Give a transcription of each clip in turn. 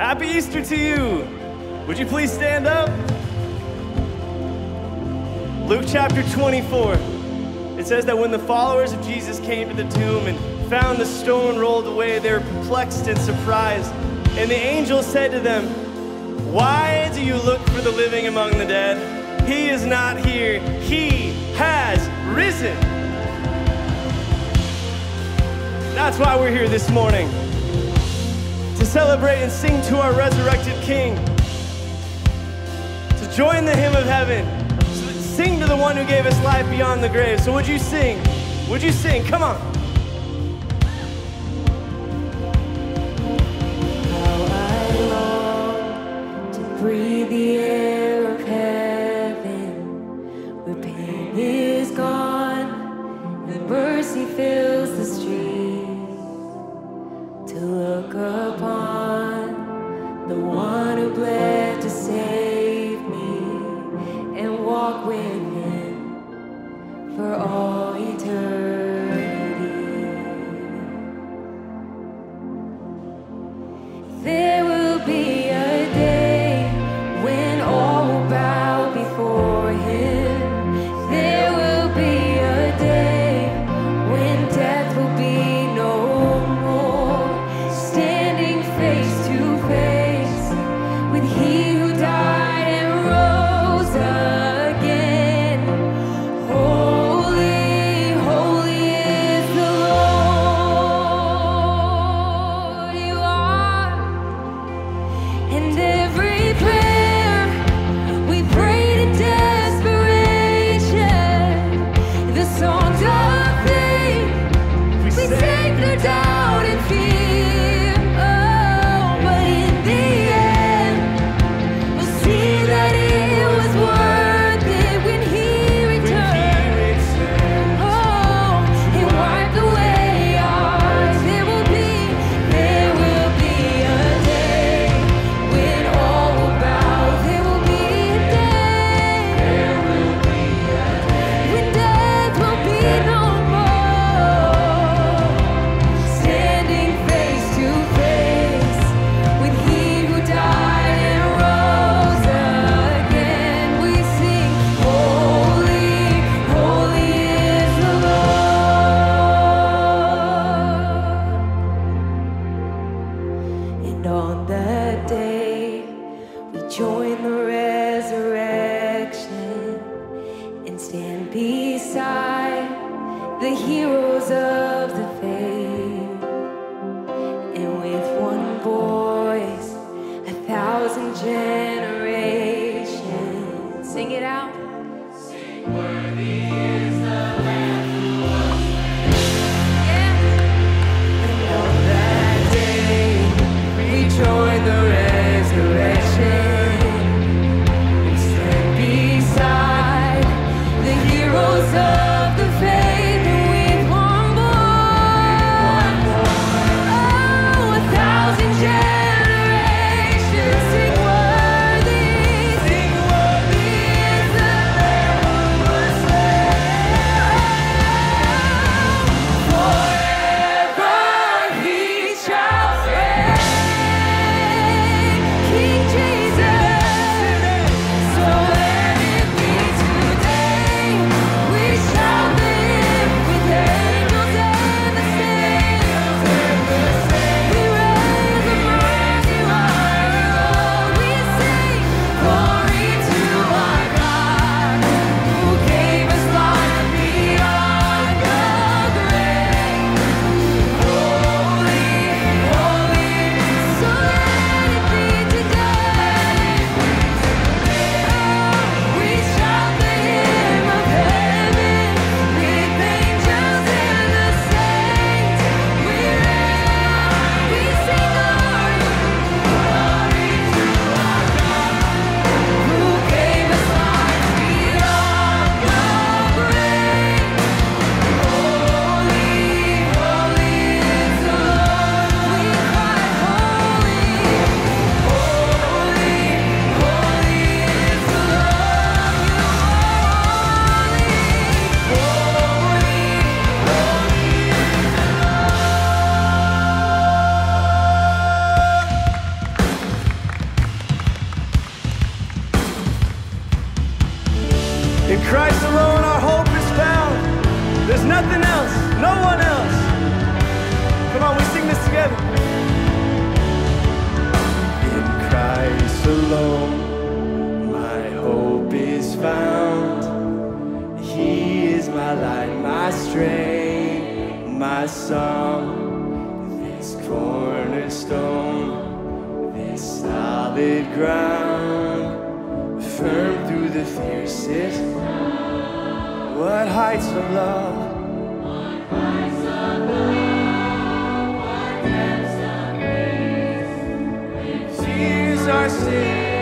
Happy Easter to you. Would you please stand up? Luke chapter 24. It says that when the followers of Jesus came to the tomb and found the stone rolled away, they were perplexed and surprised. And the angel said to them, Why do you look for the living among the dead? He is not here, he has risen. That's why we're here this morning to celebrate and sing to our resurrected King, to join the hymn of heaven, to sing to the one who gave us life beyond the grave. So, would you sing? Would you sing? Come on. How I long to breathe the air the heroes of Tears are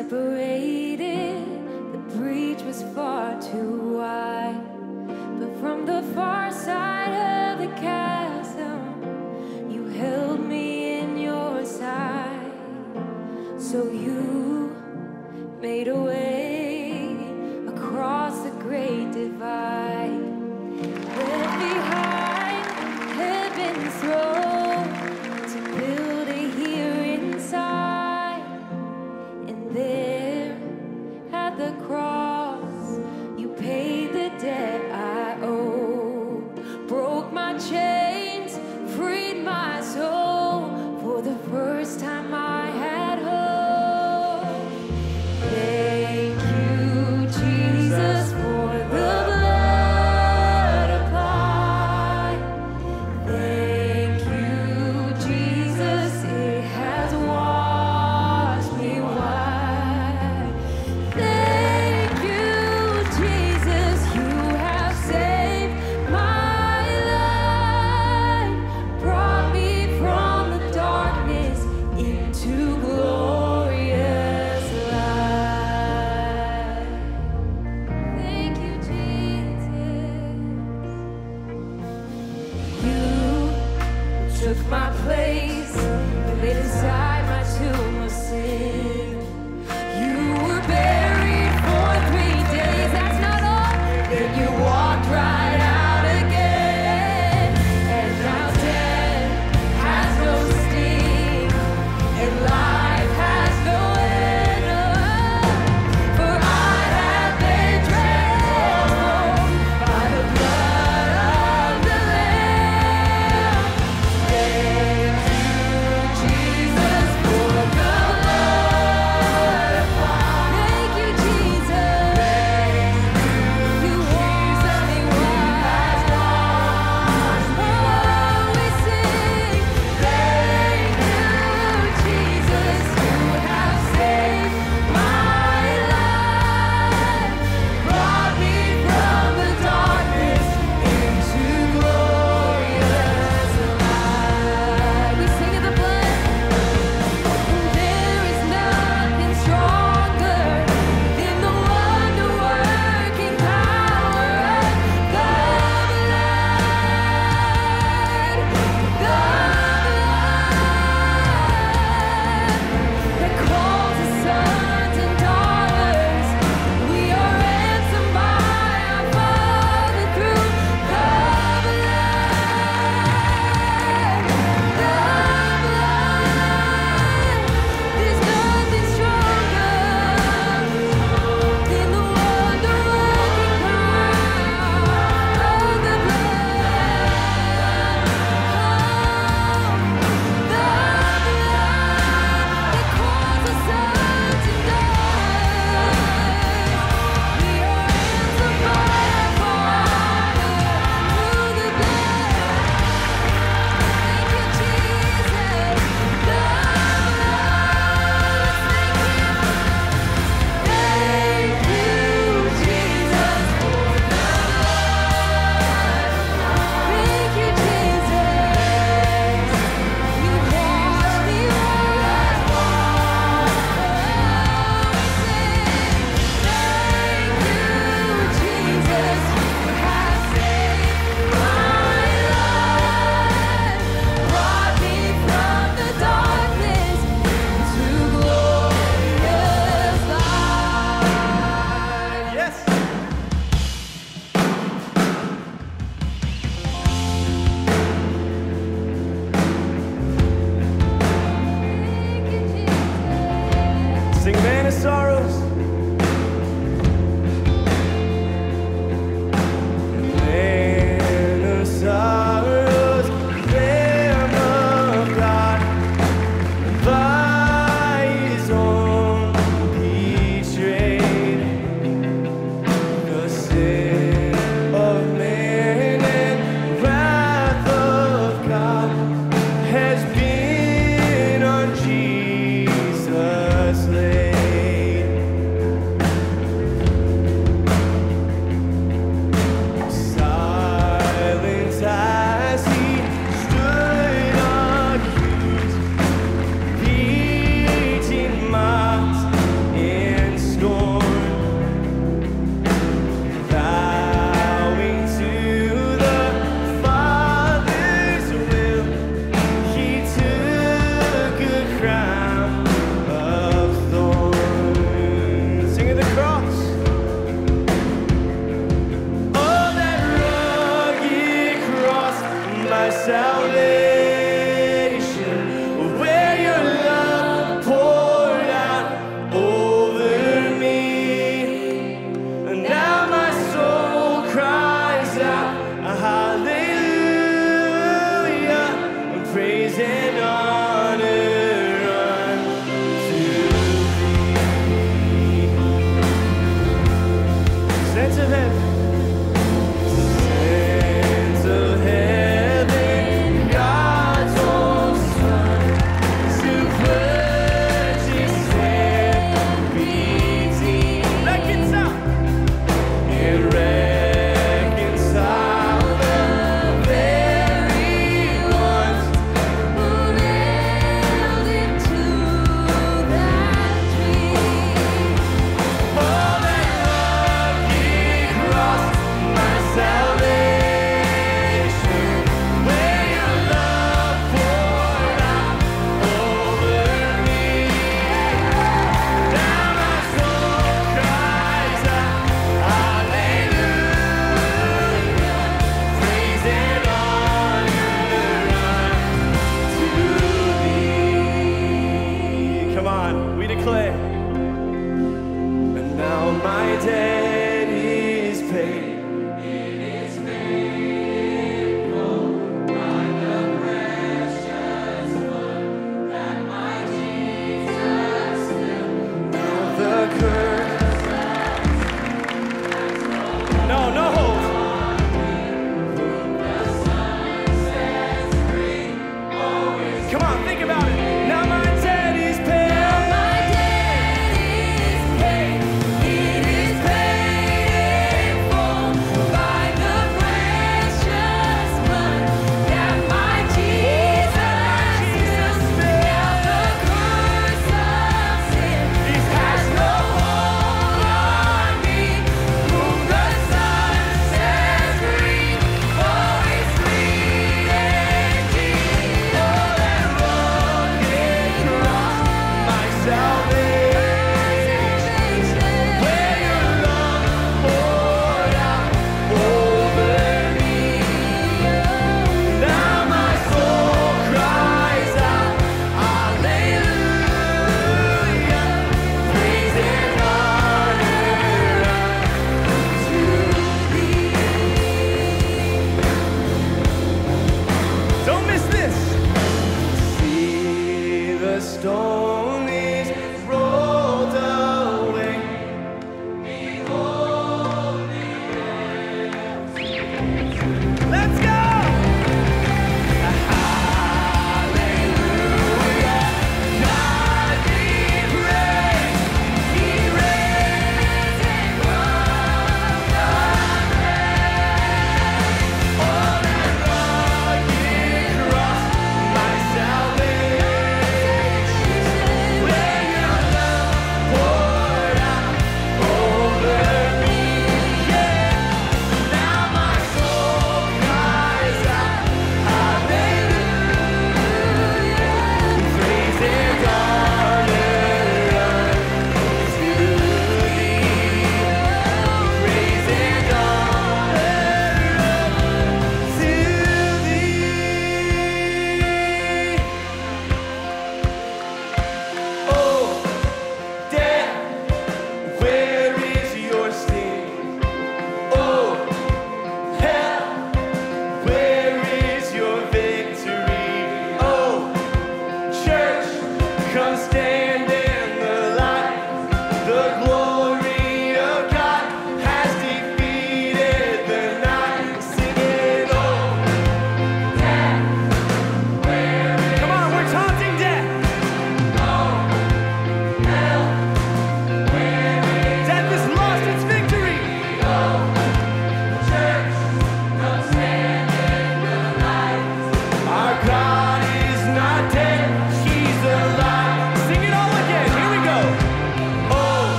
Sin